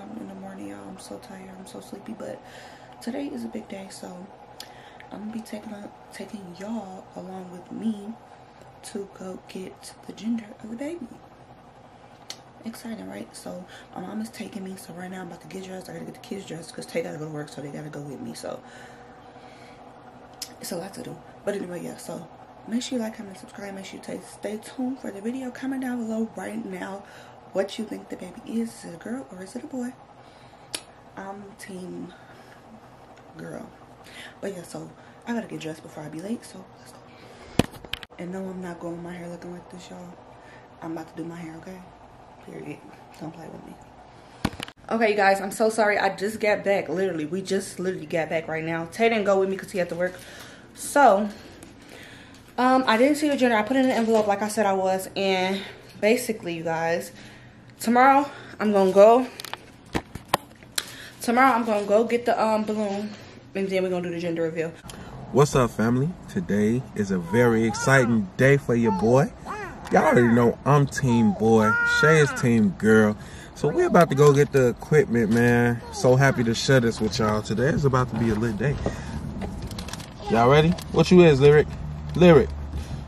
like 8 something in the morning y'all. I'm so tired. I'm so sleepy. But today is a big day so i'm gonna be taking taking y'all along with me to go get the gender of the baby. Exciting right? So my mom is taking me so right now i'm about to get dressed. I gotta get the kids dressed because Tae gotta go to work so they gotta go with me so it's a lot to do. But anyway yeah so make sure you like comment subscribe. Make sure you stay tuned for the video comment down below right now what you think the baby is. Is it a girl or is it a boy? I'm team girl. But yeah so i gotta get dressed before i be late so let's go. And no i'm not going. My hair looking like this y'all. I'm about to do my hair okay? Period. Don't play with me. Okay you guys i'm so sorry. I just got back literally. We just literally got back right now. Tae didn't go with me because he had to work. So um, I didn't see the gender. I put in an envelope like I said I was. And basically, you guys, tomorrow I'm to go. Tomorrow I'm to go get the um, balloon. And then we're to do the gender reveal. What's up, family? Today is a very exciting day for your boy. Y'all already know I'm team boy. Shay is team girl. So we're about to go get the equipment, man. So happy to share this with y'all. Today is about to be a lit day. Y'all ready? What you is, Lyric? Lyric,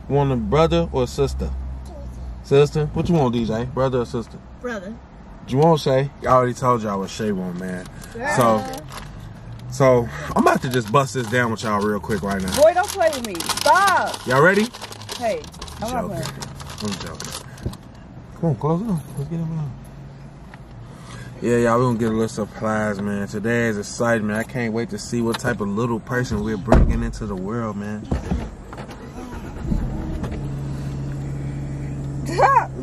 you want a brother or sister? Sister? What you want, DJ? Brother or sister? Brother. Want, Shay? I already told y'all what Shay want, man. So, so I'm about to just bust this down with y'all real quick right now. Boy, don't play with me. Stop. Y'all ready? Hey, I'm joking. I'm joking. Come on, close it up. Let's get him on. Yeah, y'all, we're gonna get a little supplies, man. Today is exciting, man. I can't wait to see what type of little person we're bringing into the world, man.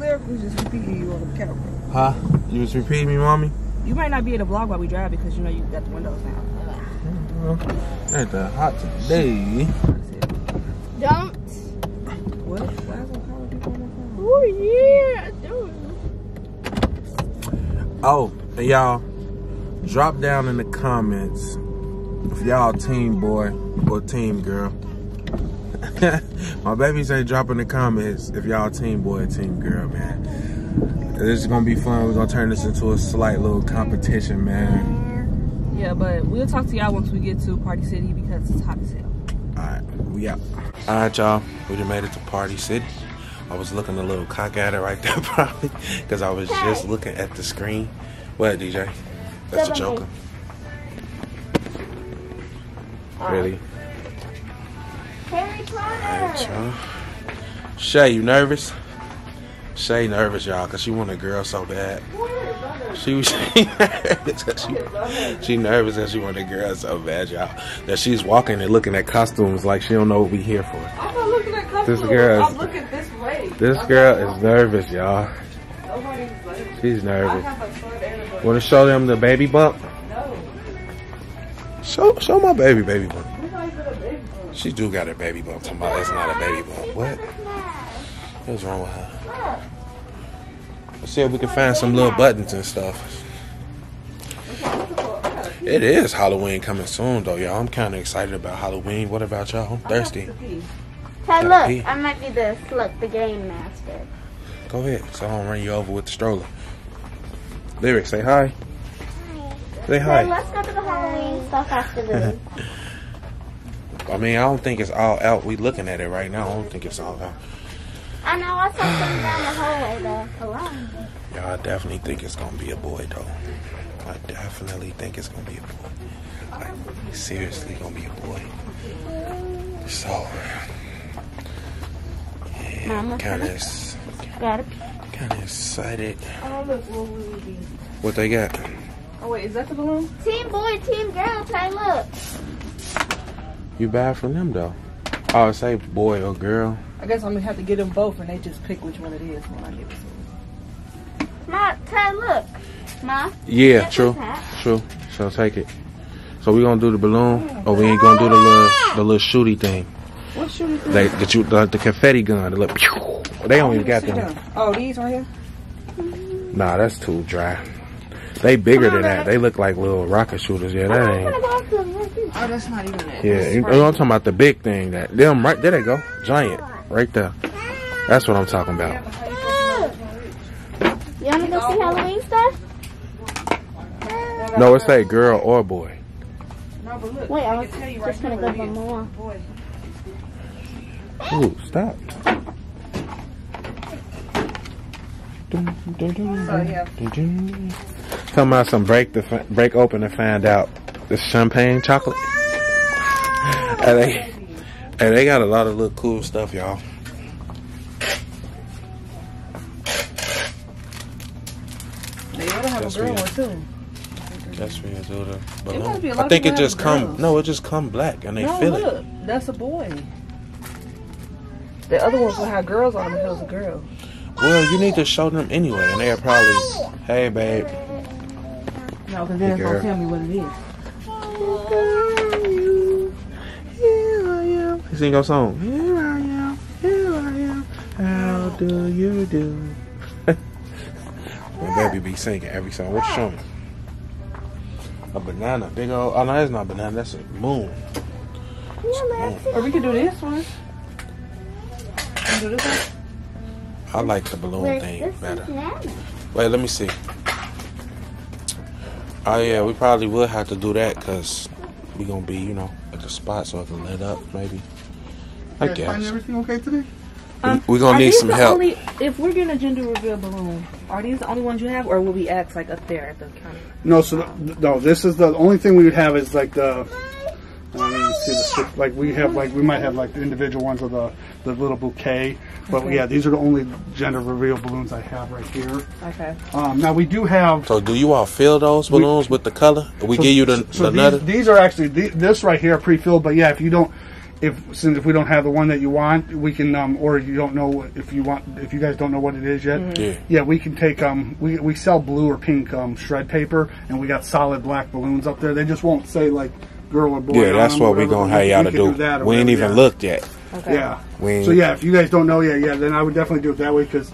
Lyric was just repeating you on the camera. Huh? You was repeating me, mommy? You might not be in the vlog while we drive because you know you got the windows down. Well, ain't that hot today. Don't. What? Oh, yeah. I don't Oh, y'all, drop down in the comments if y'all team boy or team girl. My baby say drop in the comments if y'all team boy or team girl, man. This is gonna be fun. We're gonna turn this into a slight little competition, man. Yeah, but we'll talk to y'all once we get to Party City because it's hot as hell. Alright, we out. Alright, y'all. We just made it to Party City. I was looking a little cock at it right there, probably, because I was just looking at the screen. What, DJ? That's a joker. Ready? Harry Potter. Shay, you nervous? Shay nervous, y'all, because she want a girl so bad. She, she nervous she, she nervous that she want a girl so bad, y'all. That she's walking and looking at costumes like she don't know what we here for. I'm not looking at costumes. This girl I'm looking this way. This girl is nervous, y'all. She's nervous. Want to show them the baby bump? No. Show, show my baby baby bump. She do got a baby bump. Talking about that's not a baby bump. What? What's wrong with her? Let's see if we can find some little buttons and stuff. It is Halloween coming soon, though, y'all. I'm kind of excited about Halloween. What about y'all? I'm thirsty. Hey, look, pee. I might be the look, the game master. Go ahead, so I don't run you over with the stroller. Lyric, say hi. Hi. Say So hi. let's go to the Halloween stuff after this. I mean, I don't think it's all out. We looking at it right now. I don't think it's all out. I know I saw something down the hallway though. Hello. Y'all definitely think it's gonna be a boy though. I definitely think it's gonna be a boy. Like seriously gonna be a boy. So yeah, Mama. kind of kind of excited. Oh, what will we be? What they got? Oh, wait, is that the balloon? Team boy, team girl, hey look. You bad from them though. Oh, say boy or girl. I guess I'm going to have to get them both and they just pick which one it is when I get it. Ma, Ty, look. Ma. Yeah, That's true, what's that. true. So take it. So we gonna do the balloon, or we ain't gonna do the little the little shooty thing. What shooty we do? They the, you- the, the confetti gun. The little, pew. They don't oh, even got them. Oh, these right here? Nah, that's too dry. They bigger than that. They look like little rocket shooters. Yeah, that ain't. Oh, that's not even it. Yeah, you, I'm talking about the big thing. That them right there. They go, giant, right there. That's what I'm talking about. You wanna go see Halloween stuff? No, it say girl or boy. No, Wait, I I was can tell you just gonna go for more. Ooh, stop. Dun, dun, dun, So, yeah. dun, dun. Talking about some break the break open and find out the champagne chocolate. and they, got a lot of little cool stuff, y'all. They ought to have That's a girl one too. That's where you do the must be a lot I think it just come. girls. No, it just come black and they no, feel it. look, that's a boy. The other ones will have girls on them if it was a girl. Well, you need to show them anyway, and they're probably, hey babe, No, because then it's gonna tell me what it is. Here I am. You sing your song. Here I am. Here I am. How do you do? My baby be singing every song. What you showing? me? A banana. Big old. Oh no, that's not a banana. That's a moon. Or we could do this one. Do this one. I like the balloon Where's thing better. banana? Wait, let me see. Oh yeah, we probably will have to do that because we gonna be, you know, at the spot so it can lit up, maybe. I Find guess. everything okay today? we're gonna need some help. Only, if we're getting a gender reveal balloon, are these the only ones you have, or will we ask like up there at the counter? No, so th- no. This is the only thing we would have is like the. I don't even see the stick. Like we have, like we might have like the individual ones of the the little bouquet, but Okay. yeah, these are the only gender reveal balloons I have right here. Okay. Um, now we do have. So do you all fill those balloons with the color? We so- give you the, so the nutter? these, these are actually the- this right here pre-filled, but yeah, if you don't. If since if we don't have the one that you want, we can um or you don't know if you want if you guys don't know what it is yet, Yeah. Yeah, we can take um we we sell blue or pink um shred paper and we got solid black balloons up there. They just won't say like girl or boy. Yeah, that's what we whatever, gonna have y'all to can do. that We ain't even yeah. looked yet. Okay. Yeah. We So yeah, if you guys don't know yet, yeah, then I would definitely do it that way because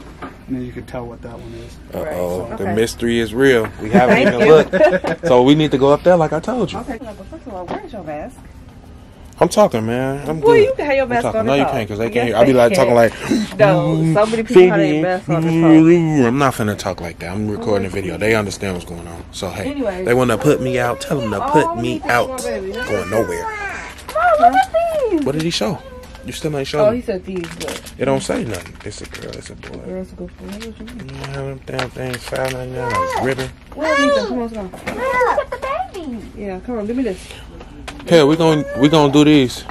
then you could tell what that one is. Uh Right. oh, the Okay. mystery is real. We haven't Thank even looked. So we need to go up there like I told you. Okay. But first of all, where's your mask? I'm talking, man. I'm Well, good. you can have your I'm mask talking. on No, you talk. can't because they Yes, can't hear. I'll be like can. talking like. No, so many people have their mask on this phone. I'm not finna talk like that. I'm recording a video. They understand what's going on. So hey, Anyway. they want to put me out. Tell them to put let me me out. Going nowhere. Look at these. What did he show? You still ain't showing. Oh, he said these. But it don't say nothing. It's a girl. It's a boy. girls go for what you mean? Man, mm, them damn things five ninety nine like ribbon. Where are these? Come on, come on. Look at the baby. Yeah, come on, give me this. Hey, we gonna we gonna do these.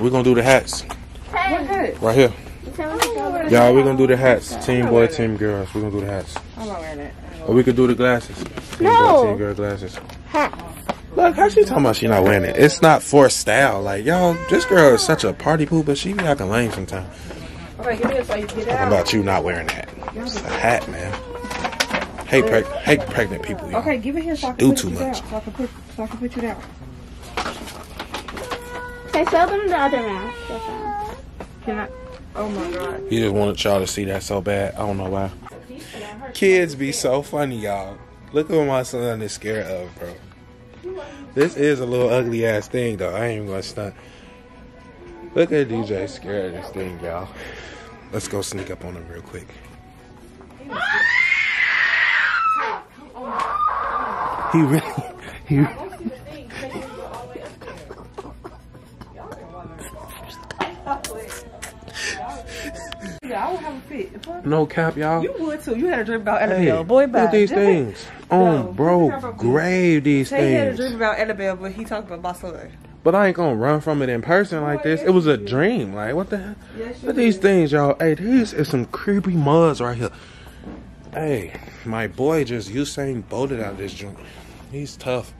We're gonna do the hats right here. Tell me to go. Y'all, we're gonna do the hats. Team boy, team girls. We're gonna do the hats. I'm not wearing that. Or we could do the glasses. Team No. boy, team girl glasses. Look, how she talking about she not wearing it? It's not for style. Like, y'all, this girl is such a party pooper. She be acting lame sometimes. Okay, give me this so you can get How about you not wearing that? It's a hat, man. Hate, preg- hate pregnant people, y'all. Okay, give it here so I can Do put too you much. down. So I can put, so I can put you down. Okay, show them the other mask. That's all. Can I? Oh my god. He just wanted y'all to see that so bad. I don't know why. Kids be so funny, y'all. Look at what my son is scared of, bro. This is a little ugly ass thing, though. I ain't even gonna stunt. Look at DJ scared of this thing, y'all. Let's go sneak up on him real quick. He really, he. Yeah, I would have a fit. No cap, y'all. You would too. You had a dream about Hey, Annabelle. Boy, look at these Just- things. Oh, No, bro, grave these Tae had a things. dream about Annabelle, but he talked about my son. But I ain't gonna run from it in person like this. It was a dream. Like what the hell? Yes, Look at these things, y'all. Hey, these is some creepy muds right here. Hey, my boy just Usain bolted out this joint. He's tough.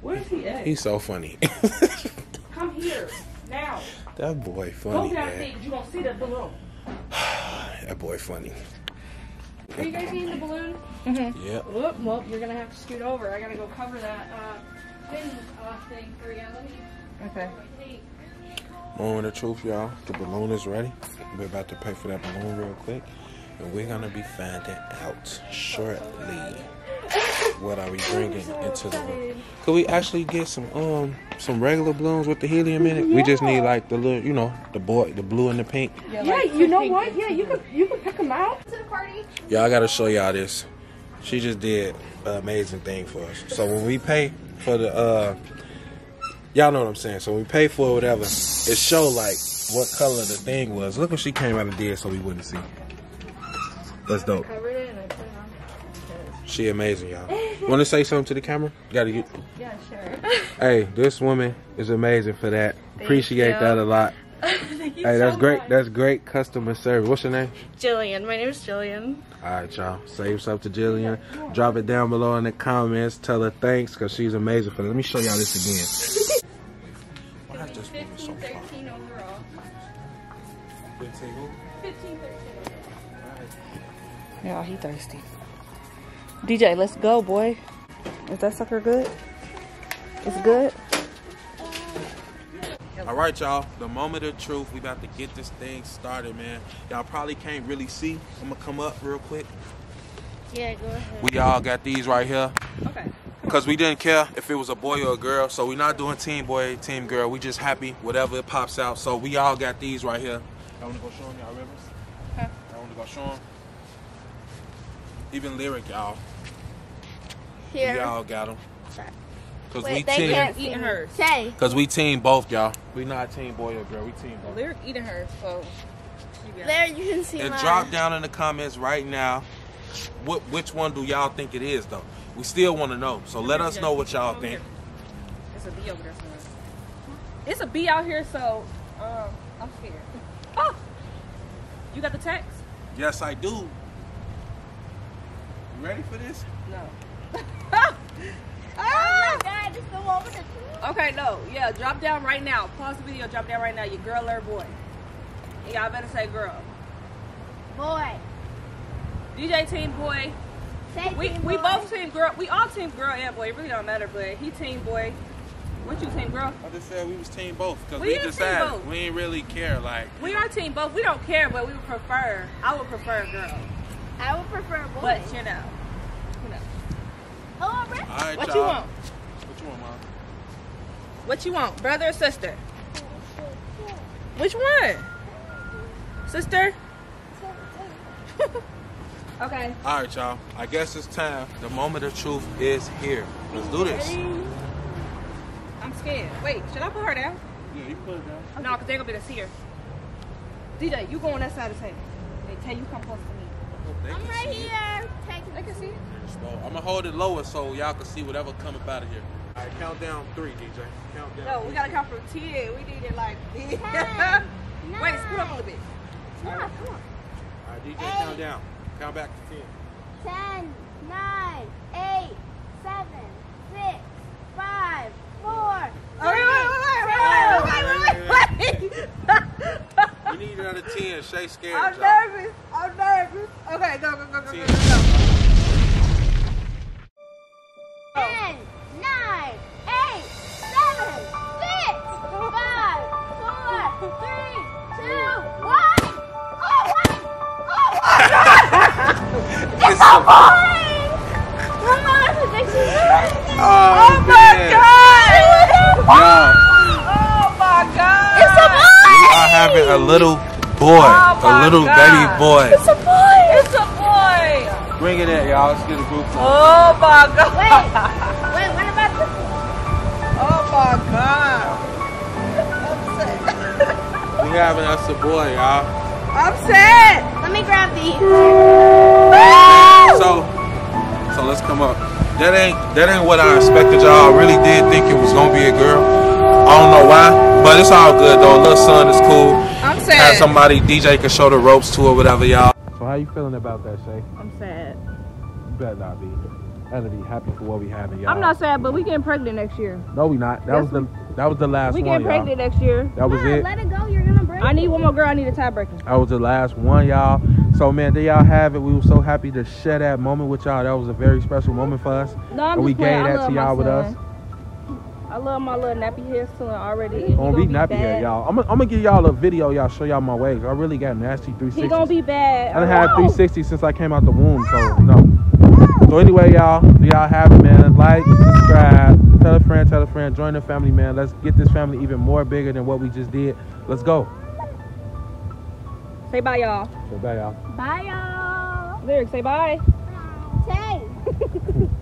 Where's he at? He's so funny. Come here now. that boy Go funny, down man. You gonna see balloon? That boy funny. Are you guys seeing the balloon? Yep. Whoop, well, you're gonna have to scoot over. I gotta go cover that uh, pin uh, thing for you. Okay. see. Moment of truth, y'all. The balloon is ready. We're about to pay for that balloon real quick. And we're gonna be finding out shortly. What are we bringing into the room? Could we actually get some um some regular balloons with the helium in it? We just need like the little, you know, the boy, the blue and the pink. Yeah, you know what? Yeah, you could you could pick them out. To the party. Yeah, I gotta show y'all this. She just did an amazing thing for us. So when we pay for the uh y'all know what I'm saying. So when we pay for whatever, it show like what color the thing was. Look what she came out and did so we wouldn't see. That's dope. She amazing, y'all. Want to say something to the camera? Gotta get. Yeah, sure. Hey, this woman is amazing for that. Appreciate you. that a lot. Thank you Hey, that's so great. much. That's great customer service. What's your name? Jillian. My name is Jillian. All right, y'all. Save some to Jillian. Drop it down below in the comments. Tell her thanks because she's amazing for that. Let me show y'all this again. Why is this woman so 15, far? 13 overall. 15, 13 overall. Yeah, he thirsty. DJ, let's go, boy. Is that sucker good? It's good. All right, y'all. The moment of truth. We about to get this thing started, man. Y'all probably can't really see. I'm gonna come up real quick. Yeah, go ahead. We all got these right here. Okay. Because we didn't care if it was a boy or a girl. So we're not doing team boy, team girl. We just happy, whatever it pops out. So we all got these right here. Y'all wanna go show them y'all rivers? Huh? Y'all wanna go show them? Even lyric, y'all. We Y'all got them. Cause we Wait, they team. can't Eating hers. Say. Cause we team both, y'all. We not team boy or girl. We team both. Lyric eating hers, so. you. There you can see And mine. drop down in the comments right now. What which one do y'all think it is though? We still want to know. So let us know what y'all think. It's a B over there somewhere. It's a B bee out here, so um, I'm scared. Oh, you got the text? Yes, I do. You ready for this? No. Oh my ah! god, it's the one with the Okay, no, yeah, drop down right now. Pause the video, drop down right now. You girl or boy? And y'all better say girl. boy. DJ team boy. Say We team we boy. both team girl. We all team girl and boy. It really don't matter, but he team boy. What you team girl? I just said we was team both because We we, is team decided both. we ain't really care. Like We are team both. We don't care, but we would prefer. I would prefer girl, I would prefer a boy. but you know. you know. oh, really? all right, What y'all. you want? What you want, mom? What you want, brother or sister? Which one? Sister? okay. All right, y'all. I guess it's time. The moment of truth is here. Let's do this. I'm scared. Wait, should I put her down? Yeah, you put it down. No, because they're going to be able to see her. DJ, you go on that side of the table. They tell you come close to me. I'm right here. Take They can see it. I'm gonna hold it lower so y'all can see whatever come up out of here. All right, count down three, DJ. Count down. No, we got to count from 10. We need it like this. Ten, Wait, scoot up a little bit. Come on, come on. All right, DJ, Eight. count down. Count back to ten. Ten, nine, eight, seven, six, five, four, Oh, wait, wait, wait, wait, wait, wait, wait, wait. We need another ten. Shay scared. I'm nervous. I'm nervous. Okay, go, go, go, go, go, go, having a little boy, Oh, a little God. baby boy. It's a boy! It's a boy! Bring it in, y'all. Let's get a group. photo. Oh my God! Wait, wait, what about the... Oh my God! We having us a boy, y'all. I'm sad! Let me grab these. So, so let's come up. That ain't that ain't what I expected, y'all. I really did think it was gonna be a girl. I don't know why, but it's all good though. Little son is cool. I'm sad. Have sad. somebody DJ can show the ropes to or whatever, y'all. So how you feeling about that, Shay? I'm sad. You better not be. Better be happy for what we having, y'all. I'm not sad, but we getting pregnant next year. No, we not. That Yes, was the that was the last one. We getting pregnant next year. That was Mom, it. let it go. You're gonna break I need one more girl. I need a tiebreaker. That was the last one, y'all. So man, there y'all have it. We were so happy to share that moment with y'all. That was a very special moment for us. No, I'm And we playing. gave I that love to my y'all with us. I love my little nappy hair soon already. He gonna, be, be nappy bad. hair, y'all. I'm, I'm gonna give y'all a video, y'all show y'all my waves. I really got nasty 360. He gonna be bad. I done had 360 since I came out the womb, so no. So anyway, y'all, y'all have it, man. Like, subscribe, tell a friend, tell a friend, join the family, man. Let's get this family even more bigger than what we just did. Let's go. Say bye, y'all. Say bye, y'all. Bye, y'all. Lyric, say bye. Bye. Say.